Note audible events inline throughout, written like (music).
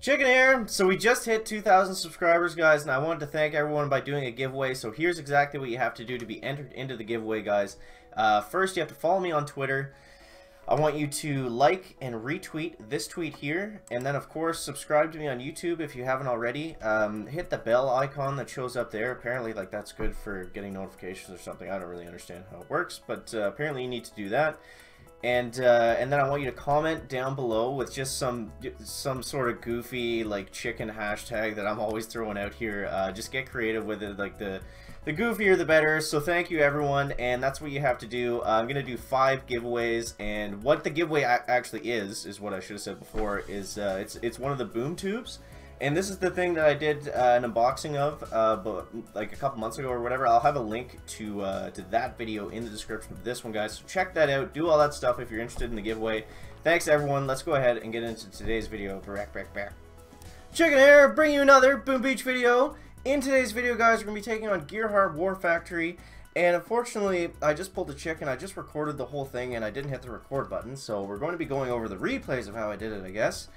Chicken here. So we just hit 2,000 subscribers, guys, and I wanted to thank everyone by doing a giveaway. So here's exactly what you have to do to be entered into the giveaway, guys. Uh, first, you have to follow me on Twitter. I want you to like and retweet this tweet here, and then of course subscribe to me on YouTube if you haven't already. Um, hit the bell icon that shows up there. Apparently, like that's good for getting notifications or something. I don't really understand how it works, but uh, apparently you need to do that. And uh, and then I want you to comment down below with just some some sort of goofy like chicken hashtag that I'm always throwing out here. Uh, just get creative with it, like the the goofier the better. So thank you everyone, and that's what you have to do. Uh, I'm gonna do five giveaways, and what the giveaway actually is is what I should have said before. Is uh, it's it's one of the boom tubes. And this is the thing that I did uh, an unboxing of, uh, but like a couple months ago or whatever. I'll have a link to uh, to that video in the description of this one, guys. So check that out. Do all that stuff if you're interested in the giveaway. Thanks, everyone. Let's go ahead and get into today's video. Back, back, back. Chicken here, bring you another Boom Beach video. In today's video, guys, we're to be taking on Gearhart War Factory. And unfortunately, I just pulled the chicken. I just recorded the whole thing, and I didn't hit the record button. So we're going to be going over the replays of how I did it, I guess.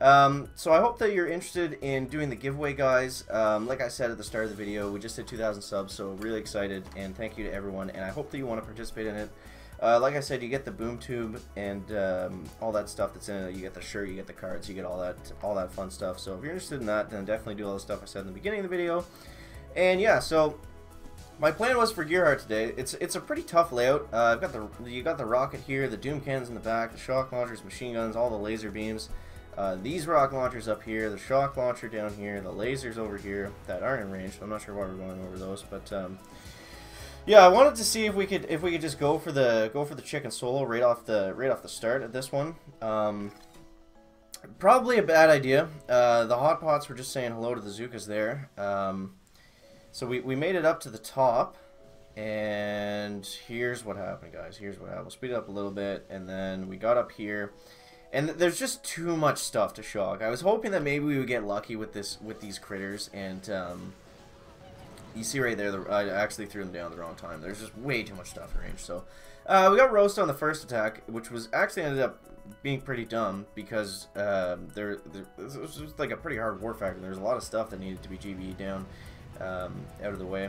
Um, so I hope that you're interested in doing the giveaway, guys. Um, like I said at the start of the video, we just hit 2,000 subs, so really excited. And thank you to everyone. And I hope that you want to participate in it. Uh, like I said, you get the boom tube and um, all that stuff that's in it. You get the shirt, you get the cards, you get all that all that fun stuff. So if you're interested in that, then definitely do all the stuff I said in the beginning of the video. And yeah, so my plan was for Gearhart today. It's it's a pretty tough layout. Uh, I've got the you got the rocket here, the doom cannons in the back, the shock launchers, machine guns, all the laser beams. Uh, these rock launchers up here, the shock launcher down here, the lasers over here that aren't in range. I'm not sure why we're going over those, but um, yeah, I wanted to see if we could if we could just go for the go for the chicken solo right off the right off the start of this one. Um, probably a bad idea. Uh, the hot pots were just saying hello to the Zookas there. Um, so we, we made it up to the top. And here's what happened, guys. Here's what happened. We'll speed it up a little bit. And then we got up here. And there's just too much stuff to shock. I was hoping that maybe we would get lucky with this with these critters. And um, you see right there, the, I actually threw them down the wrong time. There's just way too much stuff in range. So uh, we got roast on the first attack, which was actually ended up being pretty dumb because um, there, there it was like a pretty hard war factor. There's a lot of stuff that needed to be GBE down um, out of the way.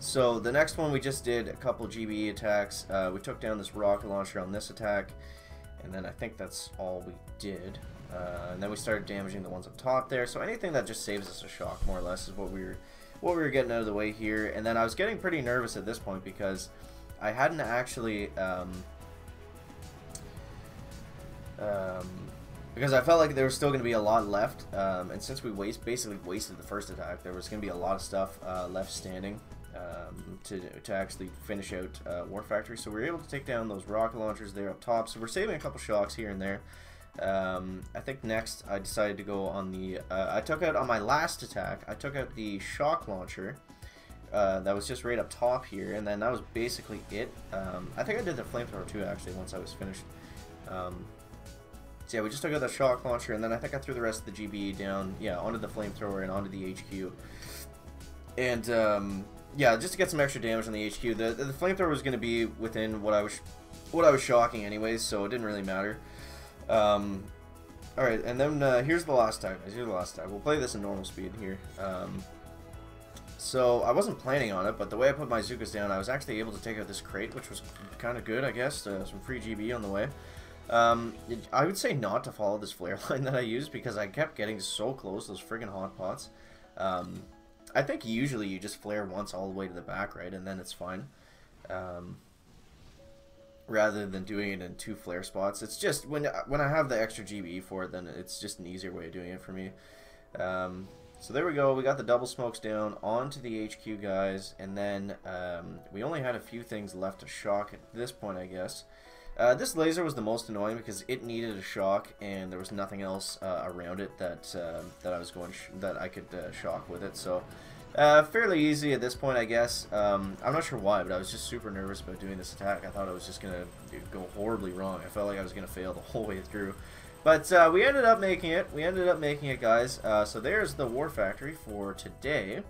So the next one we just did a couple GBE attacks. Uh, we took down this rocket launcher on this attack, and then I think that's all we did. Uh, and then we started damaging the ones up top there. So anything that just saves us a shock, more or less, is what we were what we were getting out of the way here. And then I was getting pretty nervous at this point because I hadn't actually... Um, um, because I felt like there was still going to be a lot left. Um, and since we waste, basically wasted the first attack, there was going to be a lot of stuff uh, left standing um, to, to actually finish out uh, War Factory. So we were able to take down those rocket launchers there up top. So we're saving a couple shocks here and there. Um, I think next I decided to go on the, uh, I took out on my last attack, I took out the shock launcher. Uh, that was just right up top here, and then that was basically it. Um, I think I did the flamethrower too, actually, once I was finished. Um, so yeah, we just took out the shock launcher, and then I think I threw the rest of the GBE down, yeah, onto the flamethrower and onto the HQ. And, um, yeah, just to get some extra damage on the HQ. The, the flamethrower was going to be within what I was what I was shocking anyways, so it didn't really matter. Um, Alright, and then uh, here's the last time. Here's the last time. We'll play this in normal speed here. Um, so, I wasn't planning on it, but the way I put my Zookas down, I was actually able to take out this crate, which was kind of good, I guess. Uh, some free GB on the way. Um, it, I would say not to follow this flare (laughs) line that I used, because I kept getting so close those friggin' hot pots. Um, I think usually you just flare once all the way to the back, right, and then it's fine. Um, rather than doing it in two flare spots. It's just when when I have the extra GBE for it, then it's just an easier way of doing it for me. Um, so there we go. We got the double smokes down onto the HQ guys, and then um, we only had a few things left to shock at this point, I guess. Uh, this laser was the most annoying because it needed a shock, and there was nothing else uh, around it that uh, that I was going that I could uh, shock with it. So uh, fairly easy at this point, I guess. Um, I'm not sure why, but I was just super nervous about doing this attack. I thought I was just to go horribly wrong. I felt like I was to fail the whole way through. But uh, we ended up making it. We ended up making it, guys. So there's the War Factory for today.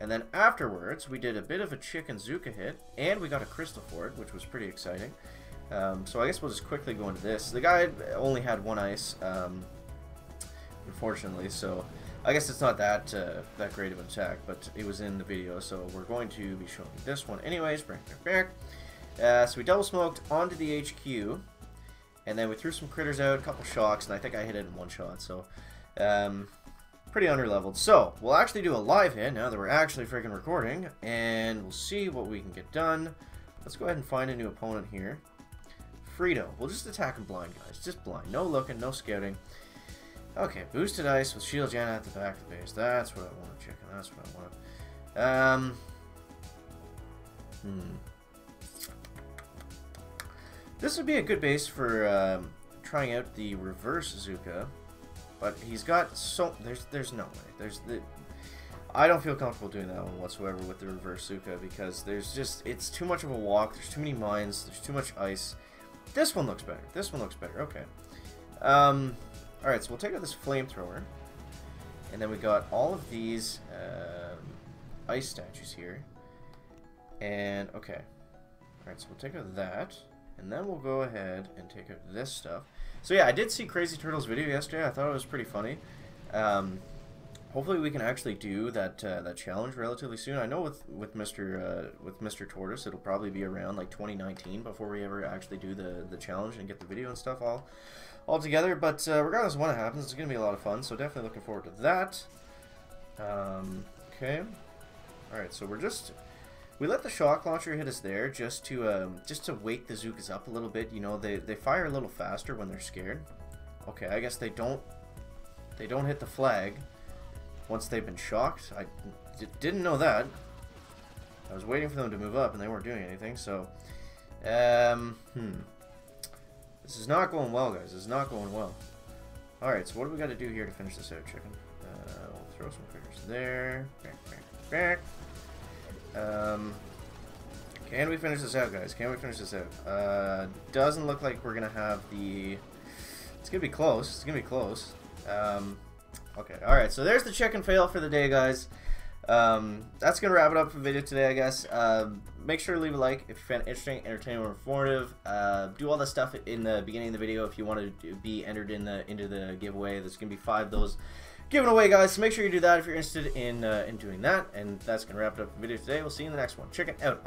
And then afterwards, we did a bit of a Chicken Zooka hit, and we got a Crystal for it, which was pretty exciting. Um, so I guess we'll just quickly go into this. The guy only had one ice. Um, unfortunately. So I guess it's not that uh, that great of an attack, but it was in the video, so we're going to be showing this one anyways. Back, back, back. Uh, so we double smoked onto the HQ, and then we threw some critters out, a couple shocks, and I think I hit it in one shot. So um, pretty underleveled. So we'll actually do a live hit now that we're actually freaking recording, and we'll see what we can get done. Let's go ahead and find a new opponent here. Frito. We'll just attack him blind, guys. Just blind. No looking, no scouting. Okay, boosted ice with shield gen at the back of the base. That's what I want, chicken. That's what I want. Um. Hmm. This would be a good base for um, trying out the reverse Zooka, but he's got so there's there's no way. There's the I don't feel comfortable doing that one whatsoever with the reverse Zooka because there's just it's too much of a walk. There's too many mines. There's too much ice. This one looks better. This one looks better. Okay. Um. Alright, so we'll take out this flamethrower. And then we got all of these um, ice statues here. And, okay. Alright, so we'll take out that. And then we'll go ahead and take out this stuff. So yeah, I did see Crazy Turtle's video yesterday. I thought it was pretty funny. Um, hopefully we can actually do that uh, that challenge relatively soon. I know with with Mr. Uh, with Mr. Tortoise, it'll probably be around like 2019 before we ever actually do the the challenge and get the video and stuff all all together. But uh, regardless of when it happens, it's gonna be a lot of fun. So definitely looking forward to that. Um, okay. All right, so we're just we let the shock launcher hit us there just to um, just to wake the Zookas up a little bit. You know, they they fire a little faster when they're scared. Okay, I guess they don't they don't hit the flag once they've been shocked. I didn't know that. I was waiting for them to move up, and they weren't doing anything, so... Um, hmm. This is not going well, guys. This is not going well. Alright, so what do we got to do here to finish this out, chicken? Uh, we'll throw some critters there. Back, back, back. Um, can we finish this out, guys? Can we finish this out? Uh, doesn't look like we're going to have the... It's going to be close. It's going to be close. Um, Okay, alright, so there's the check and fail for the day, guys. Um, that's going to wrap it up for the video today, I guess. Um, make sure to leave a like if you found it interesting, entertaining, or informative. Uh, do all that stuff in the beginning of the video if you want to be entered in the into the giveaway. There's going to be five those given away, guys. So make sure you do that if you're interested in, uh, in doing that. And that's going to wrap it up for the video today. We'll see you in the next one. Chicken out.